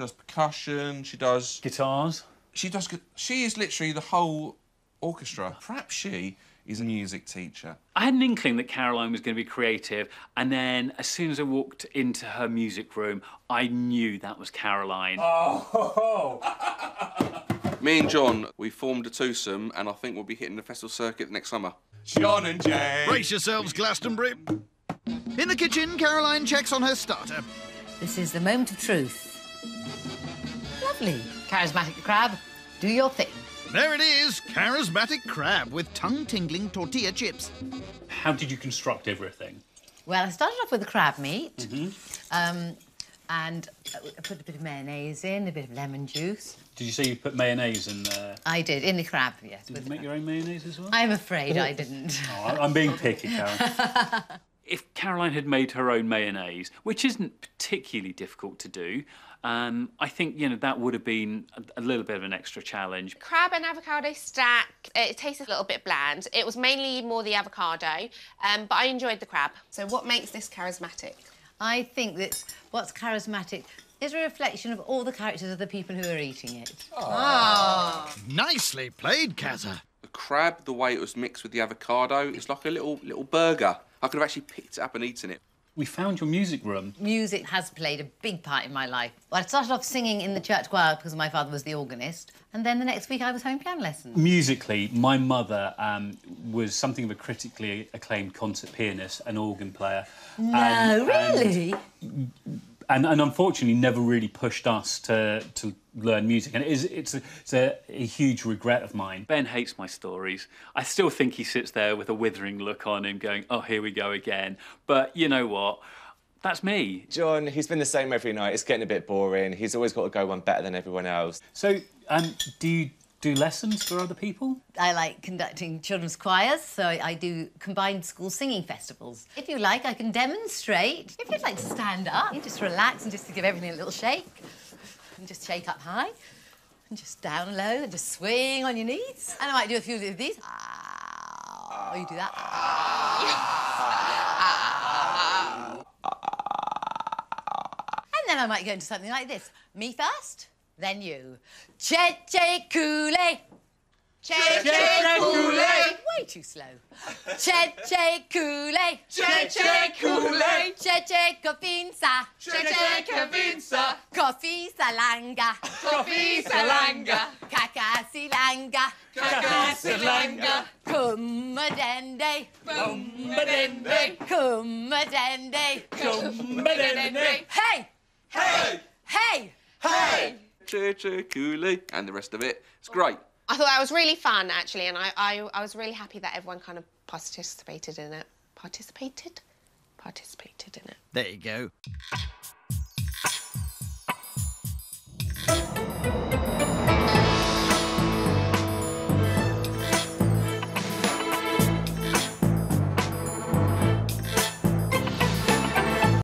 does percussion. She does. Guitars. She does. She is literally the whole orchestra. Perhaps she is a music teacher. I had an inkling that Caroline was going to be creative, and then as soon as I walked into her music room, I knew that was Caroline. Oh. Me and John, we formed a twosome, and I think we'll be hitting the festival circuit next summer. John and Jay. Brace yourselves, Glastonbury. In the kitchen, Caroline checks on her starter. This is the moment of truth. Lovely. Charismatic crab, do your thing. There it is, charismatic crab with tongue-tingling tortilla chips. How did you construct everything? Well, I started off with the crab meat. mm -hmm. Um, and I put a bit of mayonnaise in, a bit of lemon juice. Did you say you put mayonnaise in there? I did, in the crab, yes. Did you make crab. your own mayonnaise as well? I'm afraid I didn't. Oh, I'm being picky, Karen. if Caroline had made her own mayonnaise, which isn't particularly difficult to do, um, I think you know that would have been a, a little bit of an extra challenge. Crab and avocado stack. It tasted a little bit bland. It was mainly more the avocado, um, but I enjoyed the crab. So, what makes this charismatic? I think that what's charismatic is a reflection of all the characters of the people who are eating it. Nicely played, Kazza. The crab, the way it was mixed with the avocado, it's like a little little burger. I could have actually picked it up and eaten it. We found your music room. Music has played a big part in my life. Well, I started off singing in the church choir because my father was the organist, and then the next week I was home piano lessons. Musically, my mother um, was something of a critically acclaimed concert pianist, an organ player. No, And- and- really? and, and unfortunately never really pushed us to, to learn music. And it is, it's, a, it's a, a huge regret of mine. Ben hates my stories. I still think he sits there with a withering look on him going, oh, here we go again. But you know what? That's me. John, he's been the same every night. It's getting a bit boring. He's always got to go one better than everyone else. So, um, do you do lessons for other people? I like conducting children's choirs, so I, do combined school singing festivals. If you like, I can demonstrate. If you'd like to stand up, you just relax and just to give everything a little shake. And just shake up high, and just down low, and just swing on your knees. And I might do a few of these. Ah, or you do that. And then I might go into something like this. Me first, then you. Che che cooley. Che che cooley. Way too slow. Che che cooley. Che che cooley. Che che cofinza. Che che cavinza. Coffee salanga. Coffee salanga. Kaka silanga. Kaka silanga. Kumadende. Kumadende. Kumadende. Kumadende. Hey! Hey! Hey! Hey! Che che cooley, and the rest of it. It's great. I thought that was really fun, actually, and I, I, I was really happy that everyone kind of participated in it. Participated? Participated in it. There you go.